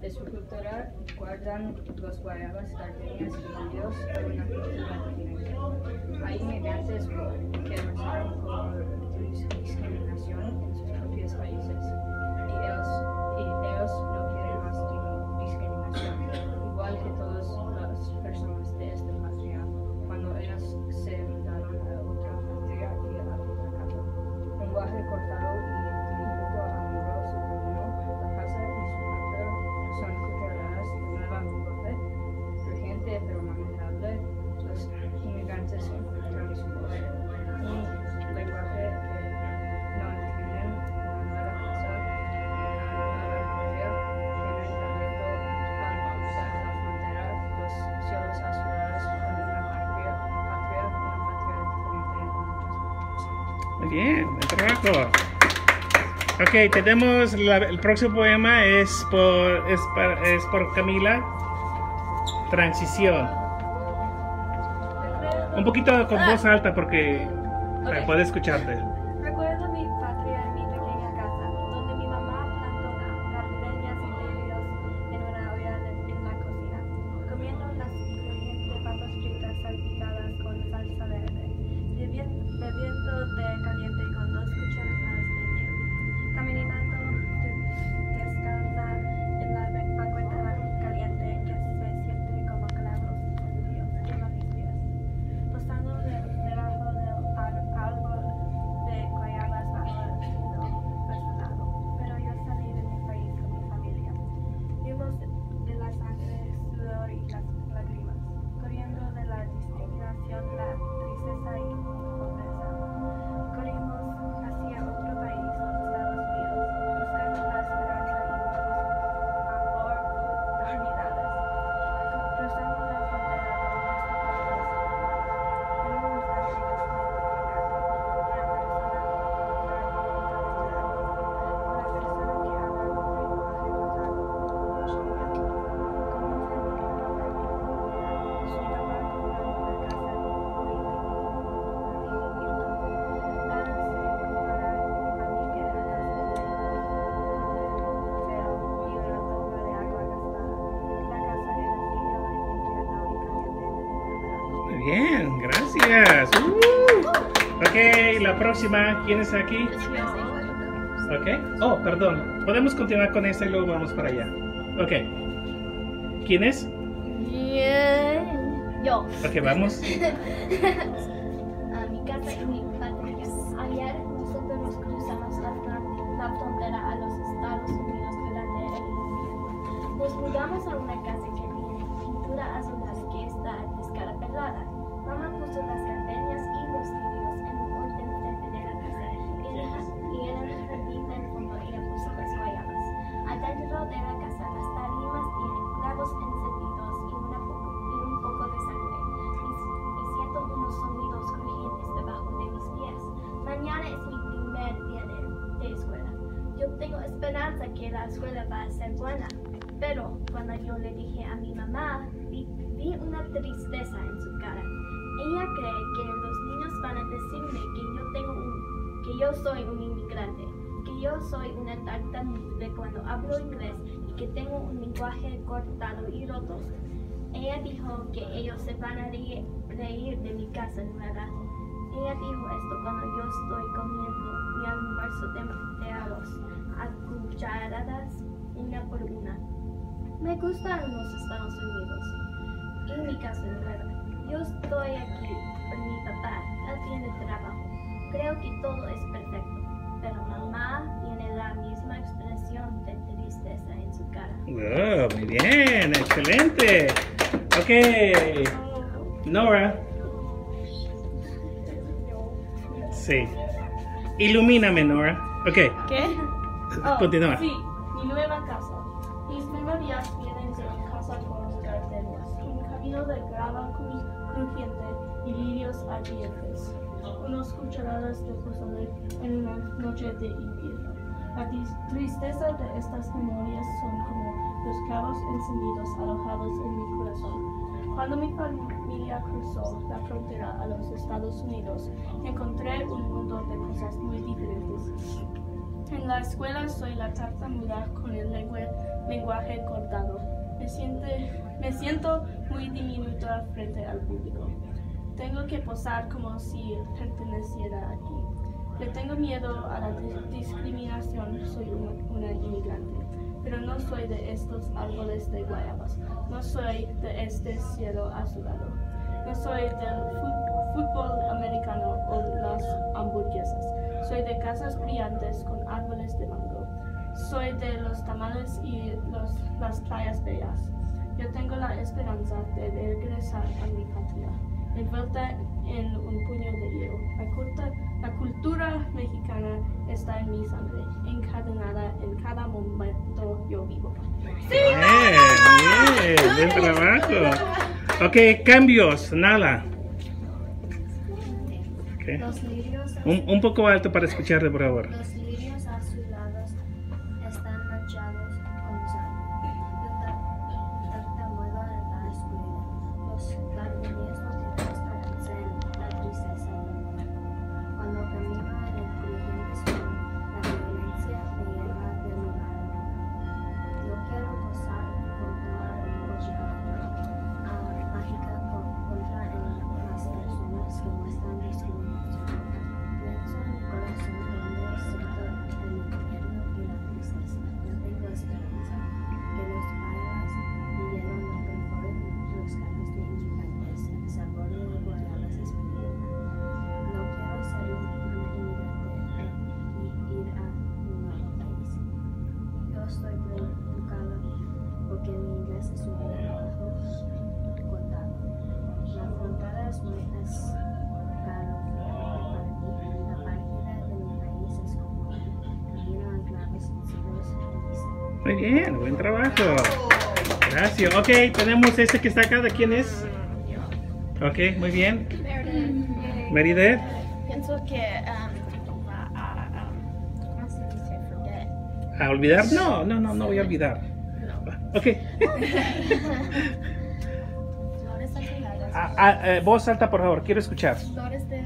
De su cultura guardan los guayabas, gardenias indios de una cultura. Hay inmigrantes que pasaron por discriminación en sus propios países y ellos Muy bien, buen trabajo. Ok, tenemos la- el próximo poema es por, es, par- es por Camila. Transición. Un poquito con voz alta porque para Ok. poder escucharte. Ok, la próxima. ¿Quién está aquí? Ok. Oh, perdón. Podemos continuar con esta y luego vamos para allá. Ok. ¿Quién es? Yo. Ok, vamos. a mi casa y mi patria. Ayer nosotros nos cruzamos la frontera a los Estados Unidos durante el invierno. Nos mudamos a una casa que la escuela va a ser buena. Pero cuando yo le dije a mi mamá, vi, vi una tristeza en su cara. Ella cree que los niños van a decirme que yo tengo un, que yo soy un inmigrante, que yo soy una tartamude cuando hablo inglés y que tengo un lenguaje cortado y roto. Ella dijo que ellos se van a reír, reír de mi casa nueva. Ella dijo esto cuando yo estoy comiendo mi almuerzo de, de arroz a cucharadas, una por una. Me gustan los Estados Unidos y mi casa nueva. Yo estoy aquí por mi papá, él tiene trabajo. Creo que todo es perfecto, pero mamá tiene la misma expresión de tristeza en su cara. Wow, muy bien, excelente. Ok, Nora. Sí. Ilumíname, Nora. Ok, ¿Qué? Oh, continúa. Sí, mi nueva casa. Mis memorias vienen de mi casa con los gardenias, un camino de grava cru- crujiente y lirios ardientes, unas cucharadas de pozole en una noche de invierno. La tristeza de estas memorias son como los clavos encendidos alojados en mi corazón. Cuando mi familia cruzó la frontera a los Estados Unidos, encontré un mundo de cosas muy diferentes. En la escuela soy la tartamuda con el lengua lenguaje cortado. Me, siente, me siento muy diminuta frente al público. Tengo que posar como si perteneciera aquí. Le tengo miedo a la dis- discriminación, soy una, inmigrante. Pero no soy de estos árboles de guayabas. No soy de este cielo azulado. No soy del fútbol americano o las hamburguesas. Soy de casas brillantes con árboles de mango. Soy de los tamales y los, las playas bellas. Yo tengo la esperanza de regresar a mi patria, envuelta en un puño de hielo. La, culta- la cultura mexicana está en mi sangre, encadenada en cada momento yo vivo. Bien, bien, buen trabajo. Ok, cambios, Nala. Ok. Los lirios, Un, un poco alto para escucharte, por favor. los Muy bien, buen trabajo. Gracias. Ok, tenemos este que está acá. ¿De quién es? Ok, muy bien. Meredith. Pienso que um, a, a, a. ¿A olvidar? No, no, no, no voy a olvidar. Ok. Flores azuladas. Ah, ah, eh, voz alta, por favor. Quiero escuchar. Flores de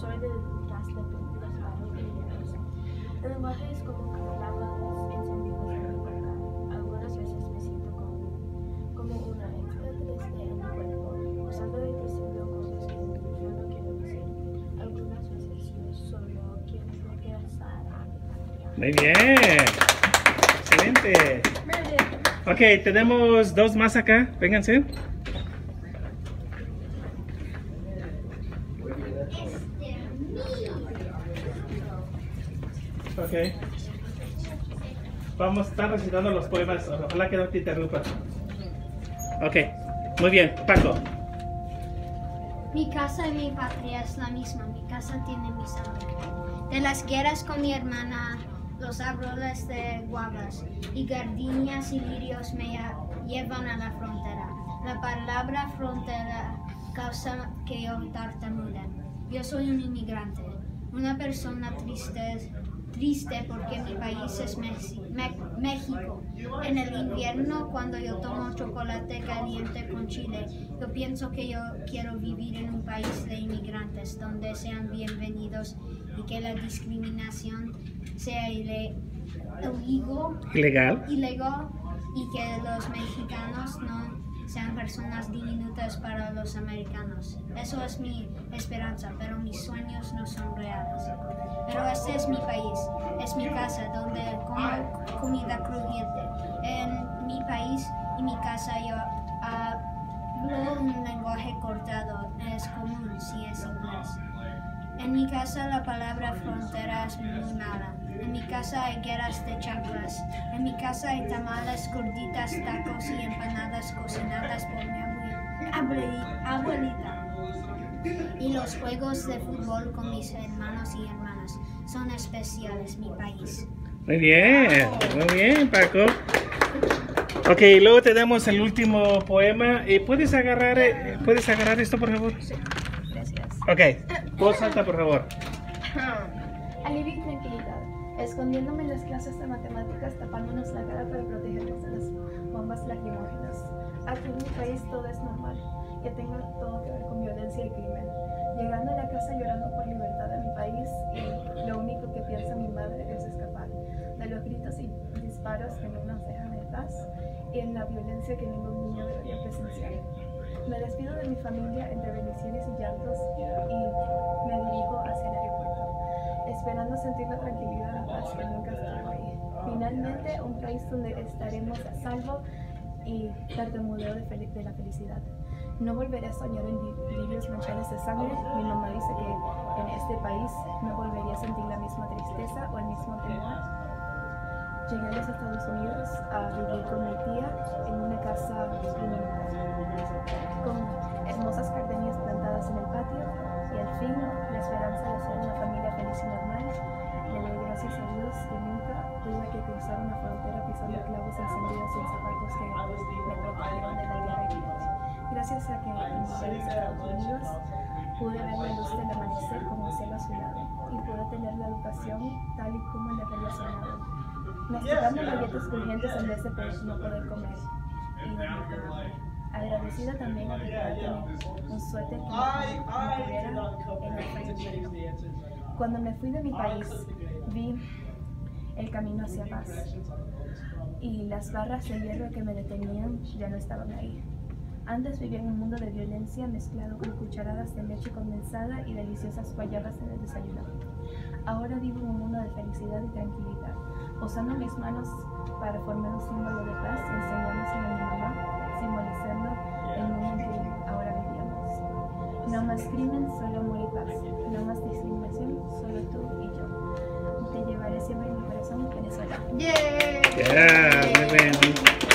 soy de los lados libres. El lenguaje es como clavos encendidos en mi boca. Algunas veces me siento como, como una extra triste en mi cuerpo, usando y diciendo cosas que yo no quiero decir. Algunas veces yo solo quiero regresar a mi patria. Muy bien. Excelente. Ok, tenemos dos más acá. Vénganse. Ok. Vamos a estar recitando los poemas. Ojalá que no te interrumpa. Ok. Muy bien. Paco. Mi casa y mi patria es la misma, mi casa tiene mi sangre. De las guerras con mi hermana, los árboles de guavas y gardenias y lirios me llevan a la frontera. La palabra frontera causa que yo tartamude. Yo soy un inmigrante, una persona triste, triste porque mi país es México. En el invierno, cuando yo tomo chocolate caliente con chile, yo pienso que yo quiero vivir en un país de inmigrantes donde sean bienvenidos y que la discriminación sea ile- illegal, Ilegal. ilegal y que los mexicanos no sean personas diminutas para los americanos. Eso es mi esperanza, pero mis sueños no son reales. Pero este es mi país, es mi casa donde como comida crujiente. y mi casa yo hablo un lenguaje cortado, es común si es inglés. En mi casa la palabra frontera es muy mala. En mi casa hay guerras de chaclas. En mi casa hay tamales, gorditas, tacos y empanadas cocinadas por mi abue- abue- abuelita. Y los juegos de fútbol con mis hermanos y hermanas son especiales, mi país. Muy bien, muy bien, Paco. Ok, luego tenemos el último poema. Eh, ¿Puedes agarrar, eh, ¿Puedes agarrar esto, por favor? Gracias. Ok, voz alta, por favor. Alivio y tranquilidad. Escondiéndome en las clases de matemáticas, tapándonos la cara para protegernos de las bombas lacrimógenas. Aquí en mi país todo es normal, que tenga todo que ver con violencia y crimen. Llegando a la casa llorando por libertad de mi país y lo único que piensa mi madre es escapar de los gritos y disparos que no nos dejan en paz y en la violencia que ningún niño debería presenciar. Me despido de mi familia entre bendiciones y llantos y me dirijo hacia el aeropuerto, esperando sentir la tranquilidad y paz que nunca estuvo ahí. Finalmente, un país donde estaremos a salvo y tartamudeo de, de la felicidad. No volveré a soñar en li- libios manchados de sangre. Mi mamá dice que en este país no volvería a sentir la misma tristeza o el mismo temor. Llegué a los Estados Unidos a vivir con mi tía en una casa con hermosas gardenias plantadas en el patio y al fin la esperanza de ser una familia feliz y normal. Le doy gracias a Dios que nunca tuve que cruzar una frontera pisando clavos encendidos sin zapatos que me protegieron de la guerra. Gracias a que en los Estados pude ver la luz del amanecer como un cielo azulado y pude tener la educación tal y como había soñado masticando galletas crujientes en vez de no poder comer y con hambre. Agradecida también a que tener un suéter que me cubriera en el frío invierno. Cuando me fui de mi país, vi el camino hacia paz y las barras de hierro que me detenían ya no estaban ahí. Antes vivía en un mundo de violencia mezclado con cucharadas de leche condensada y deliciosas guayabas en el desayuno. Ahora vivo en un mundo de felicidad y tranquilidad, posando mis manos para formar un símbolo de paz y enseñándoselo a mi mamá, simbolizando el mundo en que ahora vivíamos. No más crimen, solo amor y paz. No más discriminación, solo tú y yo. Te llevaré siempre en mi corazón, Venezuela. Yeah, muy bien.